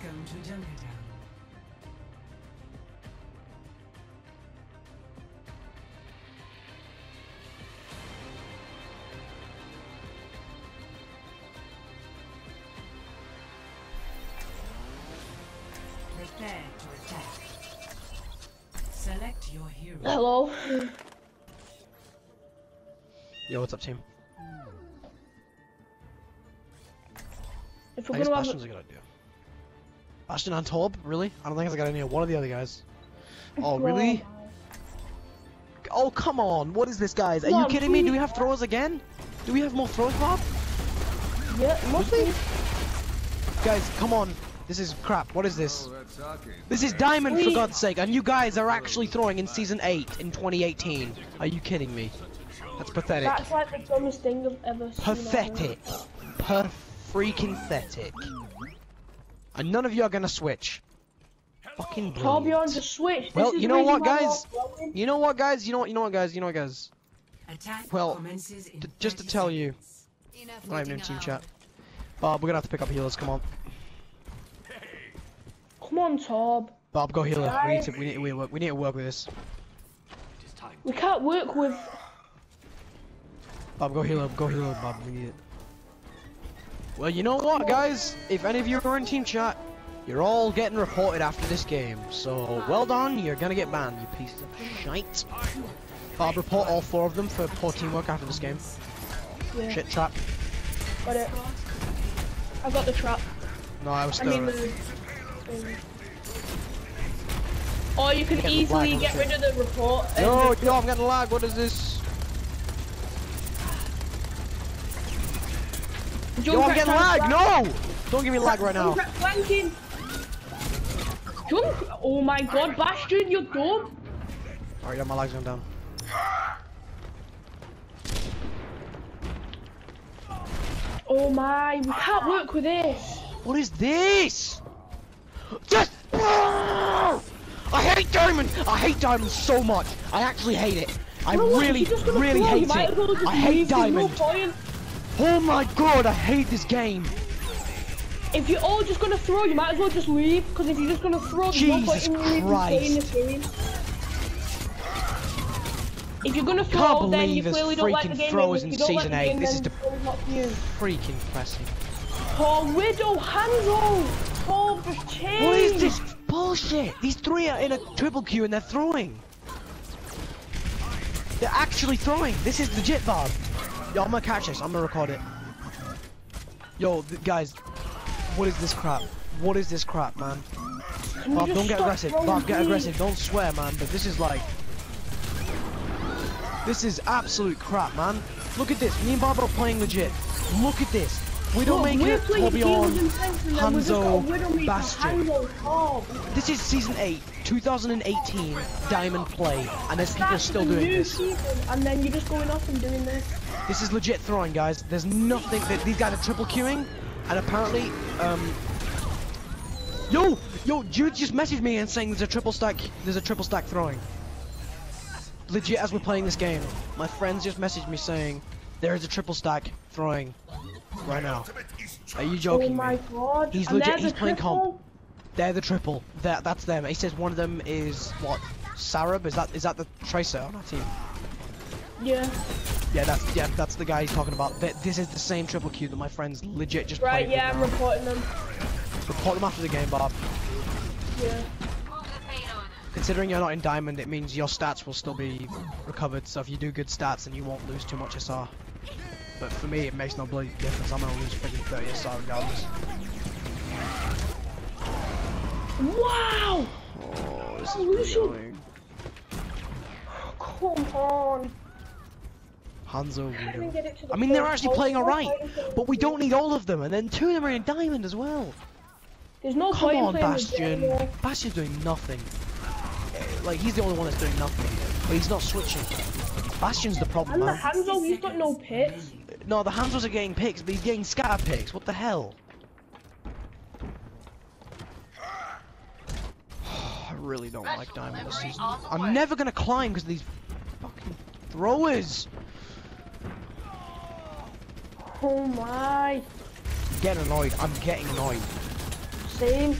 Welcome to Junkertown. Prepare to attack. Select your hero. Hello. Yo, what's up, team? If we're guess gonna Bastion's have a good idea. Bastion on Torb? Really? I don't think I got any of one of the other guys. Oh, really? Oh, come on! What is this, guys? Are No, you kidding me? Do we have throwers again? Do we have more throwers, Bob? yeah, must be. Guys, come on! This is crap. What is this? Oh, that's shocking. This is Diamond, for God's sake, and you guys are actually throwing in Season 8 in 2018. Are you kidding me? That's pathetic. That's like the dumbest thing I've ever seen. Pathetic. Per freaking pathetic. And none of you are gonna switch. Fucking Torbjorn brilliant. just switched. Well, This is you know what, guys? You know what, guys? You know what? You know what, guys? You know what, guys? Attack Well, commences in just to tell you- seconds. I'm not even in team chat. Bob, we're gonna have to pick up healers. Come on, Come on, Torb. Bob, go healer. We need Guys. to. We need. We, work- we need to work with this. We can't work with. Bob, go healer. Go healer, Bob. We need it. Well, you know what, guys? If any of you are in team chat, you're all getting reported after this game. So, well done. You're gonna get banned, you pieces of shite. I'll report all four of them for poor teamwork after this game. Yeah, Shit trap. got it. I got the trap. No, I was I still. mean the. um, Or you can easily get rid of the report. and no, I'm getting lag. What is this? Yo, Jump I'm getting lag. No! Don't give me lag right now. Flanking. Jump! Oh my god, Bastion, you're dumb. Alright, yeah, my lag's going down. Oh my, we can't work with this. What is this? Just. I hate diamond. I hate diamond so much. I actually hate it. I what, really, if you're just gonna really hate it. I hate no diamond. Oh my god, I hate this game. If you're all just gonna throw, you might as well just leave. Because if you're just gonna throw, no Jesus in you even playing this Christ. game. If you're gonna throw, Can't then you clearly don't like the game. throwers in if you don't Season like the 8. game, This is it's probably not you. Freaking pressing. Oh, Widow Hanzo! Oh, the change! What is this bullshit? These three are in a triple queue and they're throwing. They're actually throwing. This is legit, Bob. Yo, I'm gonna catch this. I'm gonna record it. Yo, guys, what is this crap? What is this crap, man? Bob, don't get aggressive. Bob, get aggressive. Don't swear, man. But this is like, this is absolute crap, man. Look at this. Me and Bob are playing legit. Look at this. We don't Look, make it. Torbjorn, and Tanks and then we've just got Hanzo, Bastion. Hanzo, This is season 8, 2018, Diamond Play, and there's people that's still doing this. season, and then you're just going off and doing this. This is legit throwing, guys. There's nothing that these guys are triple queuing, and apparently, um, yo, yo, Jude just messaged me and saying there's a triple stack, there's a triple stack throwing. Legit, as we're playing this game, my friends just messaged me saying there is a triple stack throwing right now. Are you joking? Oh my me? god. He's and legit- he's playing comp. They're the triple. That that's them. He says one of them is what? Sarab? Is that is that the tracer on our team? Yeah. Yeah, that's yeah, that's the guy he's talking about. Th this is the same triple queue that my friends legit just Right, yeah, I'm now. reporting them. Report them after the game, Bob. Yeah. Considering you're not in diamond, it means your stats will still be recovered. So if you do good stats, then you won't lose too much SR. But for me, it makes no bloody difference. I'm gonna lose freaking 30 SR regardless. Wow! Oh, this is really Come on. Hanzo I Widow. get it to the I mean, they're actually playing alright, but we don't need all of them, and then two of them are in diamond as well. There's no Come point on, Bastion. Bastion's doing nothing. Like, he's the only one that's doing nothing, but he's not switching. Bastion's the problem, And the. Hanzo, he's got no pits. No, the Hanzos are getting picks, but he's getting scatter picks. What the hell? I really don't like Diamond this season. I'm never gonna climb because of these fucking throwers. Oh my. I'm getting annoyed. I'm getting annoyed. same.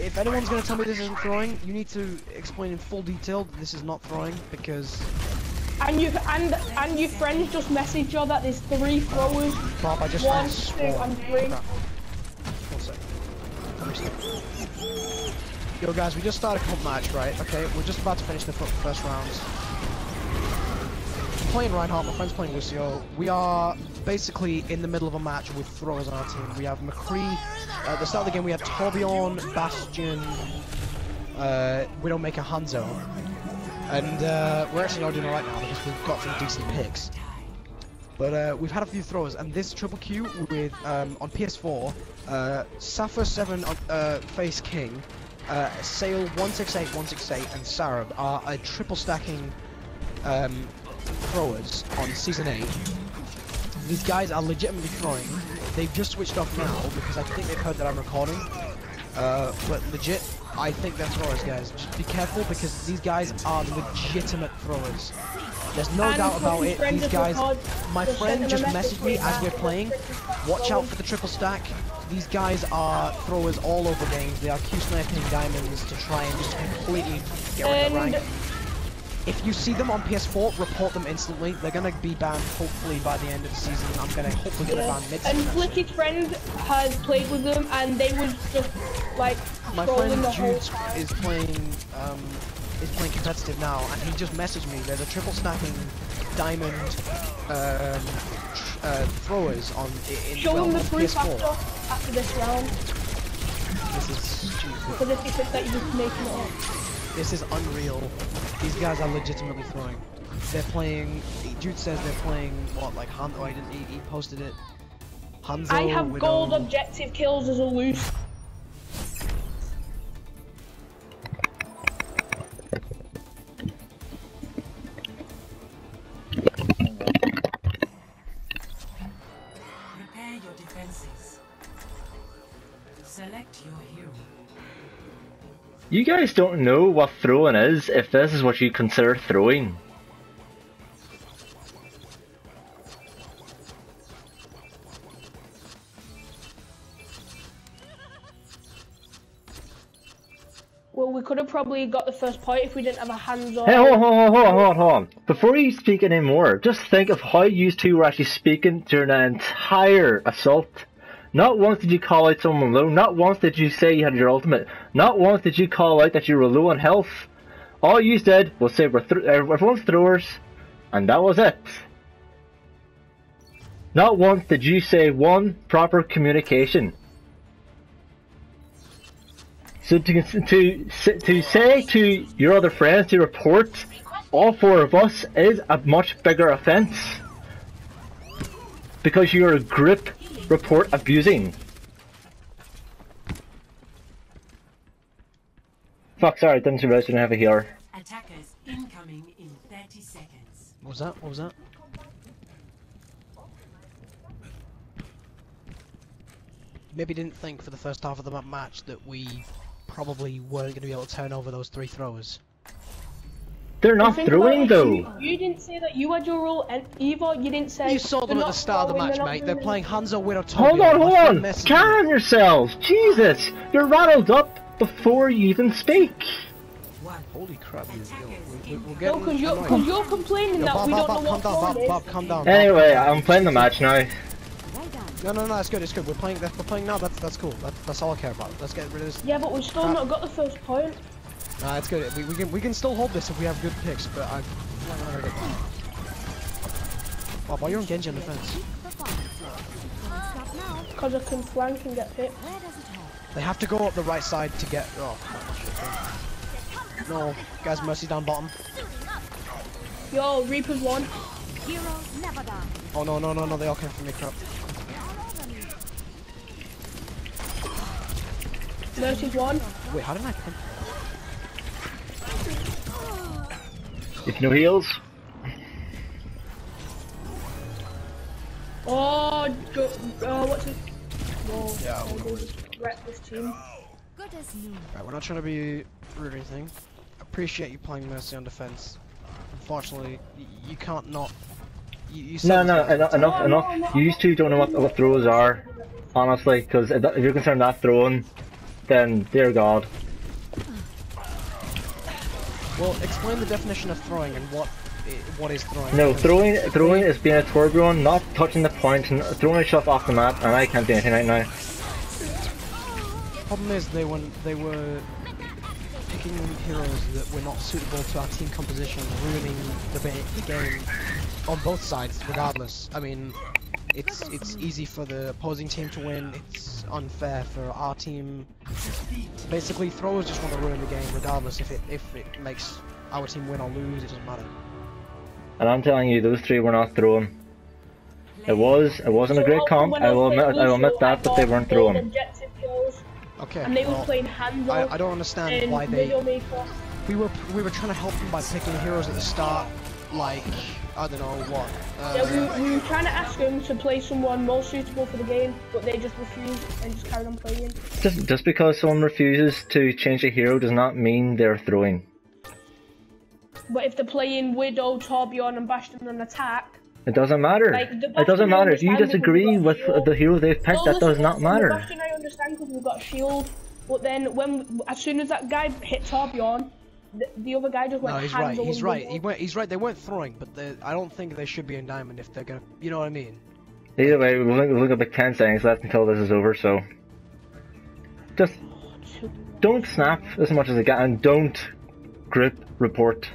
If anyone's gonna tell me this isn't throwing, you need to explain in full detail that this is not throwing because And you and and your friends just message you that there's three throwers. Bob, I just One, two, and three. Crap. One sec. Let me see. Yo guys, we just started a comp match, right? Okay, we're just about to finish the first rounds. I'm playing Reinhardt, my friend's playing Lucio. We are basically in the middle of a match with throwers on our team. We have McCree. Uh, at the start of the game, we have Torbjorn, Bastion, uh, Widowmaker, Hanzo. And uh, we're actually not doing alright now because we've got some decent picks. But uh, we've had a few throws, and this triple queue with um, on PS4, uh, Safa 7 on, uh, Face King, uh, Sale 168, 168, and Sarab are a triple stacking um, throwers on Season 8. These guys are legitimately throwing. They've just switched off now because I think they've heard that I'm recording. Uh, but legit, I think they're throwers, guys. Just be careful because these guys are legitimate throwers. There's no And doubt about it. These guys, my friend just them a message messaged me as we're playing. Watch out for the triple stack. These guys are throwers all over games. They are queue sniping diamonds to try and just completely get rid of rank. If you see them on PS4, report them instantly. They're gonna be banned hopefully by the end of the season. I'm gonna hopefully get them yeah. banned mid and. Flicky's friend has played with them, and they was just like My friend Jude is playing um, is playing competitive now, and he just messaged me. There's a triple stacking diamond um, uh, throwers on in Show well, him the proof PS4. after after this round, This is stupid. because if think that you're just making it up. This is unreal. These guys are legitimately throwing. They're playing. Jude says they're playing what like Han. Oh, I didn't. He, he posted it. Hanzo. I have Widow. gold um, objective kills as a loose. You guys don't know what throwing is if this is what you consider throwing. Well, we could have probably got the first point if we didn't have a Hanzo. Hey, hold on, hold on, hold on, hold on, hold on. Before you speak anymore, just think of how you two were actually speaking during the entire assault. Not once did you call out someone low, not once did you say you had your ultimate, not once did you call out that you were low on health. All you did was say we're th- uh, everyone's throwers, and that was it. Not once did you say one proper communication. So to, to, to say to your other friends to report all four of us is a much bigger offence. Because you're a group report abusing. Fuck, sorry, I didn't realize you didn't have a healer. Attackers incoming in 30 seconds. What was that? What was that? Maybe didn't think for the first half of the match that we probably weren't going to be able to turn over those three throwers. They're Well, not think throwing though. You, you didn't say that you had your role, and either you didn't say. You saw them at the start of the throwing, match, they're not mate. They're doing playing Hanzo, Widow, Hold on, hold on! messaged. Calm yourselves! Jesus! You're rattled up before you even speak! One. Holy crap, you, yo, Attackers we, we, we're No, because you're, cause you're complaining Yo, that Bob, we Bob, don't know Bob, calm what down, throwing Bob, is. Bob, calm down. Anyway, I'm playing the match now. No, no, no, it's good, it's good. We're playing, that's, we're playing now. That's that's cool. That's that's all I care about. Let's get rid of this. Yeah, but we've still Ah. not got the first point. Nah, it's good. We, we can we can still hold this if we have good picks, but I. I'm not gonna get that. Bob, why you're on Genji on defense? Because I can flank and get hit. They have to go up the right side to get. Oh, shit. No, guys, Mercy down bottom. Yo, Reaper's one. Heroes never die. Oh no, no, no, no, they all came from me, crap. Mercy's one. Wait, how did I If no heals, Oh, jo uh, what's his? Whoa. Yeah, oh, we'll they just wrecked this team. Good as new. Right, we're not trying to be rude or anything. Appreciate you playing Mercy on defense. Unfortunately, you can't not. You, you no, said no, it's- enough, enough, enough. You two don't know what, what throws are, honestly, because if you're concerned that throwing, then dear God. Well, explain the definition of throwing and what eh, what is throwing. No, throwing throwing is being a Torbjorn, not touching the point and throwing yourself off the map, and I can't do anything right now. Problem is they were they were picking heroes that were not suitable to our team composition, ruining the, the game on both sides. Regardless, I mean, it's it's easy for the opposing team to win. It's unfair for our team. Basically, throwers just want to ruin the game, regardless if it if it makes our team win or lose. It doesn't matter. And I'm telling you, those three were not throwing. It was it wasn't a great comp. I will admit I will admit that, but they weren't gold throwing. Okay. and they were playing hands I, I don't understand why they Widowmaker. we were we were trying to help them by picking heroes at the start, like I don't know what. Uh, Yeah, we, we were trying to ask them to play someone more suitable for the game, but they just refused and just carried on playing. Just just because someone refuses to change a hero does not mean they're throwing. But if they're playing Widow, Torbjorn, and Bastion on attack, It doesn't matter. Like, it doesn't matter if you disagree with shield. the hero they've picked. Well, that does not matter. The Bastion I understand because we've got shield, but then when as soon as that guy hit Torbjorn, the, the other guy just went no, he's right. He's right. He went. He's right. They weren't throwing, but I don't think they should be in diamond if they're gonna. You know what I mean? Either way, we've only, we've only 10 seconds left until this is over, so. Just oh, don't snap as much as I can and don't grip report